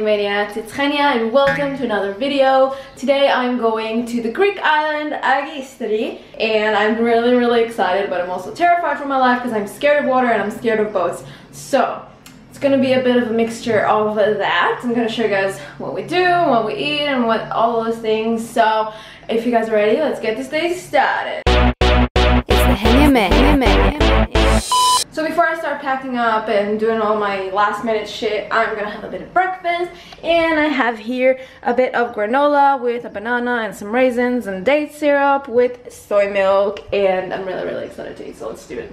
Money Maniacs, it's Henya and welcome to another video. Today I'm going to the Greek island Agistri and I'm really really excited but I'm also terrified for my life because I'm scared of water and I'm scared of boats. So it's gonna be a bit of a mixture of that. I'm gonna show you guys what we do, what we eat and what all those things. So if you guys are ready, let's get this day started. It's the. So before I start packing up and doing all my last minute shit, I'm gonna have a bit of breakfast. And I have here a bit of granola with a banana and some raisins and date syrup with soy milk. And I'm really, really excited to eat, so let's do it.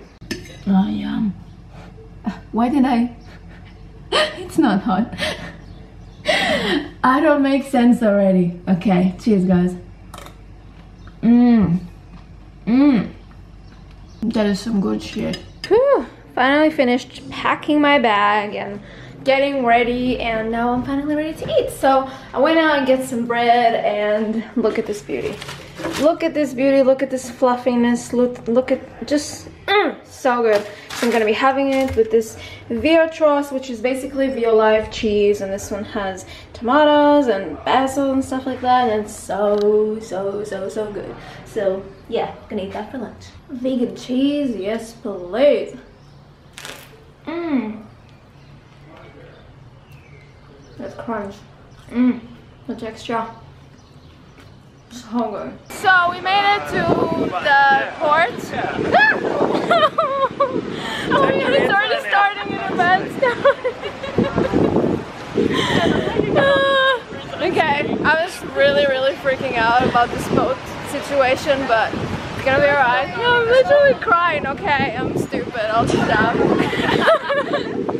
Oh, yum. Why did I? it's not hot. I don't make sense already. Okay, cheers, guys. Mmm. Mmm. That is some good shit. Whew, finally finished packing my bag and getting ready and now I'm finally ready to eat. So I went out and get some bread and look at this beauty. Look at this beauty, look at this fluffiness, look, look at just mm, so good. So I'm gonna be having it with this Viotros, which is basically Violife cheese and this one has tomatoes and basil and stuff like that and it's so, so, so, so good. So yeah, gonna eat that for lunch. Vegan cheese, yes please. Mmm. That's crunch. Mmm. The texture. So good. So we made it to the port. oh, it's already starting in okay, I was really, really freaking out about this boat situation, but it's gonna be alright. No, I'm literally crying. Okay, I'm stupid. I'll stop. Το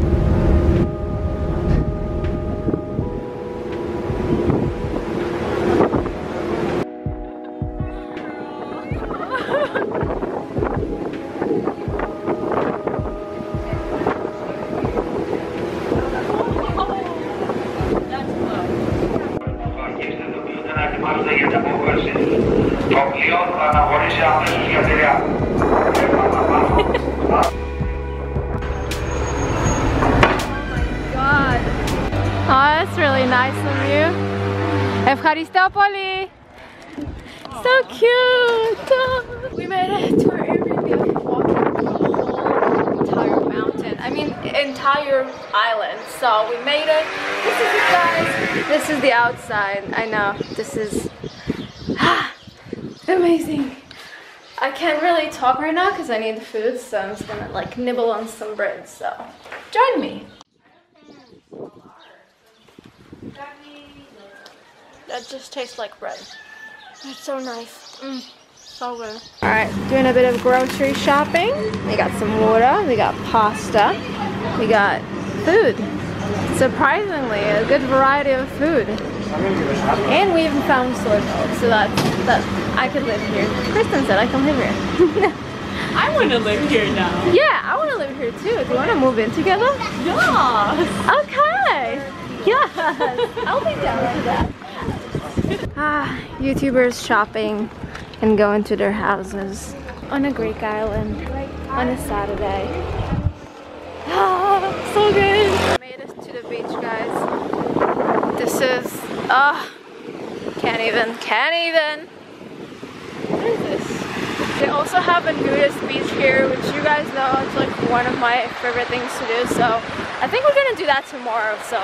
From Oh, that's really nice of you. Evharistopolis! So cute! We made it to our Airbnb walking the whole entire mountain. I mean, entire island. So we made it. This is it, guys. This is the outside. I know. This is... Ah, amazing. I can't really talk right now because I need the food, so I'm just gonna like nibble on some bread. So join me. That just tastes like bread. It's so nice. Mm, so good. Alright, doing a bit of grocery shopping. We got some water, we got pasta, we got food. Surprisingly, a good variety of food. And we even found soy milk, so that's, that I could live here. Kristen said I can live here. I want to live here now. yeah, I want to live here too. Do you want to move in together? Yes. Okay. Yes. I'll be down for that. Ah, YouTubers shopping and going to their houses on a Greek island on a Saturday. Ah, so good. Made it to the beach, guys. This is ah, can't even, can't even. What is this? They also have a nudist beach here, which you guys know is like one of my favorite things to do. So I think we're gonna do that tomorrow. So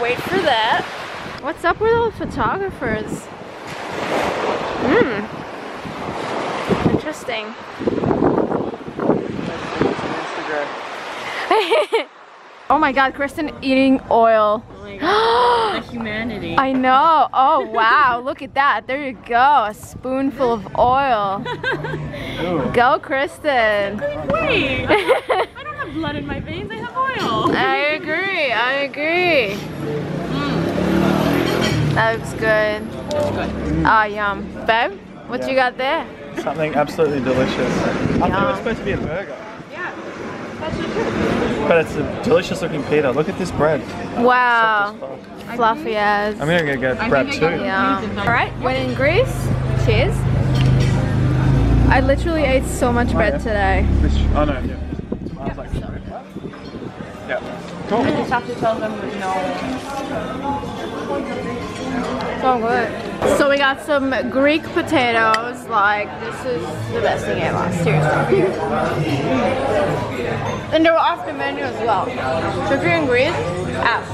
wait for that. What's up with all the photographers? Hmm. Interesting. oh my god, Kristen eating oil. Oh the humanity. I know. Oh wow, look at that. There you go. A spoonful of oil. Go, Kristen. Wait. I don't have blood in my veins. I have oil. I agree. I agree. That looks good. Ah, yum. Babe, what you got there? Something absolutely delicious. I thought it was supposed to be a burger. Yeah. But it's a delicious looking pita. Look at this bread. Wow. Soft as fuck. Fluffy as. I'm gonna get I bread think too. Yeah. Alright, when in Greece, cheers. I literally ate so much bread oh, yeah. today. This, oh no, yeah. Smells like. Yeah. Cool. You just have to tell them no. So good. So we got some Greek potatoes. Like this is the best thing ever. Seriously. And they were off the menu as well. So if you're in Greece, ask.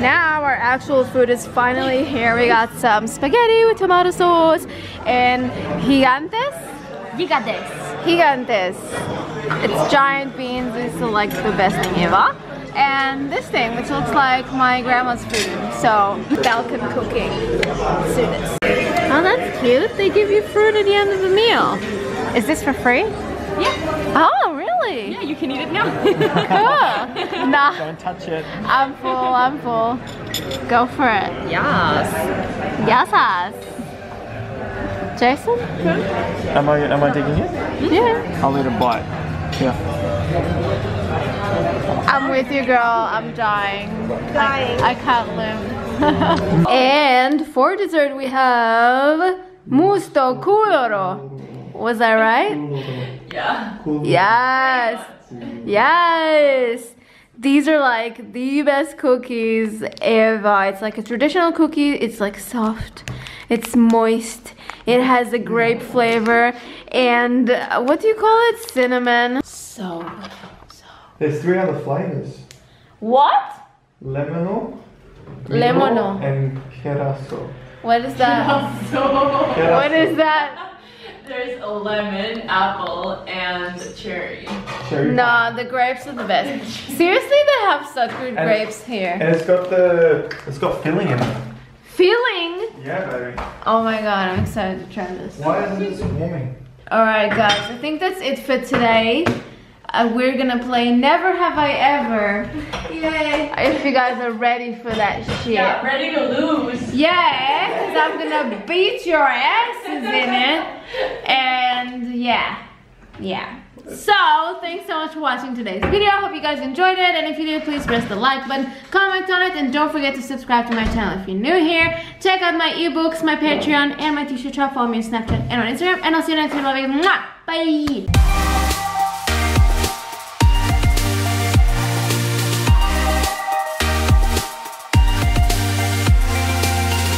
Now our actual food is finally here. We got some spaghetti with tomato sauce and gigantes. Gigantes. Gigantes. It's giant beans. It's like the best thing ever. And this thing, which looks like my grandma's food. So, Balkan cooking. Let's. Oh, that's cute. They give you fruit at the end of the meal. Is this for free? Yeah. Oh, really? Yeah, you can eat it now. Cool. nah, Don't touch it. I'm full. I'm full. Go for it. yes. Yes, Jason? Am I am I digging it? Yeah. I'll eat a bite. Yeah. I'm with you, girl. I'm dying. Dying. I, I can't live. and for dessert, we have musto kuloro. Was that right? Yeah. Yes. Yes. These are like the best cookies ever. It's like a traditional cookie. It's like soft. It's moist. It has a grape flavor. And uh, what do you call it? Cinnamon. So good. So. There's three other flavors. What? Lemono, Lemono. and Keraso. What is that? What is that? There's a lemon, apple, and cherry. Cherry Nah, the grapes are the best. Seriously, they have such good And- grapes here. And it's got the it's got filling in it. Feeling. Yeah, baby. Oh my god, I'm excited to try this. Why isn't it warming? Alright, guys, I think that's it for today. Uh, we're gonna play Never Have I Ever. Yay! If you guys are ready for that shit. Yeah, ready to lose. Yeah, because I'm gonna beat your asses in it. And yeah, yeah. So, thanks so much for watching today's video. I hope you guys enjoyed it. And if you did, please press the like button, comment on it, and don't forget to subscribe to my channel if you're new here. Check out my ebooks, my Patreon, and my t-shirt shop. Follow me on Snapchat and on Instagram. And I'll see you next video. Mwah! Bye!